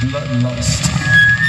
Bloodlust.